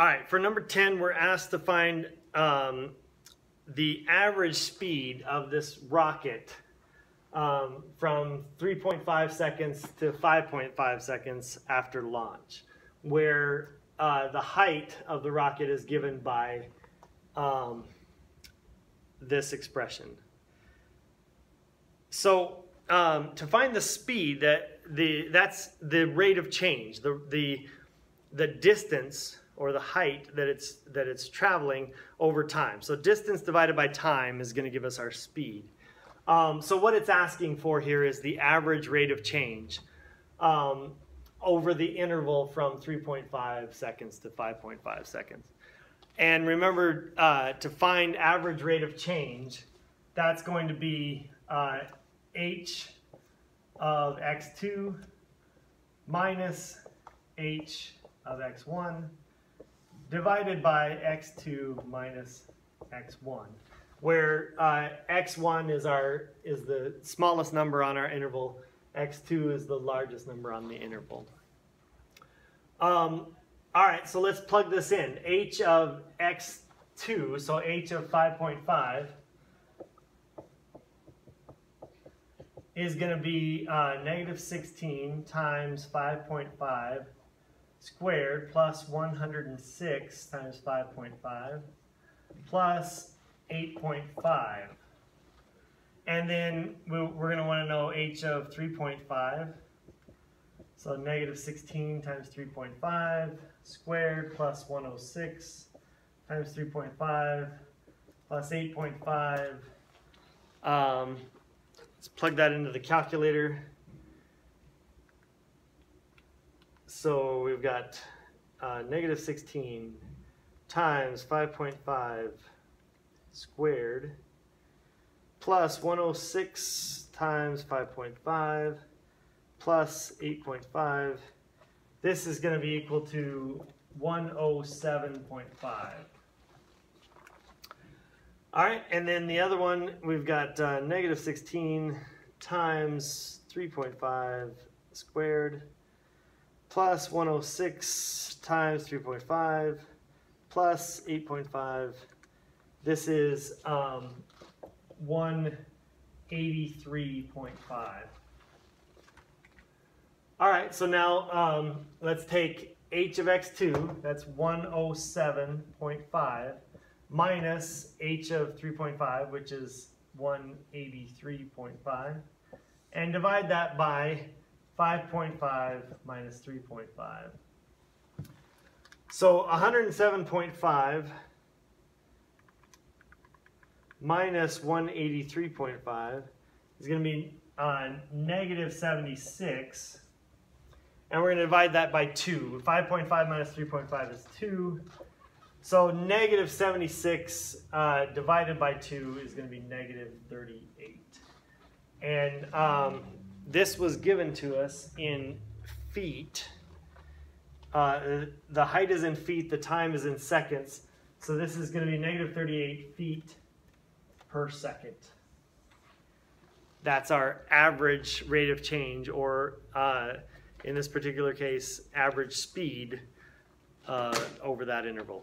All right, for number 10, we're asked to find um, the average speed of this rocket um, from 3.5 seconds to 5.5 seconds after launch, where uh, the height of the rocket is given by um, this expression. So um, to find the speed, that the that's the rate of change, the the the distance or the height that it's that it's traveling over time. So distance divided by time is going to give us our speed. Um, so what it's asking for here is the average rate of change um, over the interval from 3.5 seconds to 5.5 seconds. And remember, uh, to find average rate of change, that's going to be uh, h of x2 minus h of x1 divided by x2 minus x1 where uh, x1 is our is the smallest number on our interval x2 is the largest number on the interval. Um, all right so let's plug this in. H of x2 so h of 5.5 is going to be uh, negative 16 times 5.5 squared plus 106 times 5.5 plus 8.5. And then we're going to want to know h of 3.5. So negative 16 times 3.5 squared plus 106 times 3.5 plus 8.5. Um, let's plug that into the calculator. So we've got uh, negative 16 times 5.5 squared plus 106 times 5.5 plus 8.5. This is going to be equal to 107.5. All right, and then the other one, we've got uh, negative 16 times 3.5 squared plus 106 times 3.5 plus 8.5. This is um, 183.5. All right, so now um, let's take h of x2, that's 107.5, minus h of 3.5, which is 183.5, and divide that by 5.5 minus 3.5. So 107.5 minus 183.5 is going to be uh, negative 76. And we're going to divide that by 2. 5.5 minus 3.5 is 2. So negative 76 uh, divided by 2 is going to be negative 38. And um, this was given to us in feet. Uh, the height is in feet, the time is in seconds. So this is going to be negative 38 feet per second. That's our average rate of change, or uh, in this particular case, average speed uh, over that interval.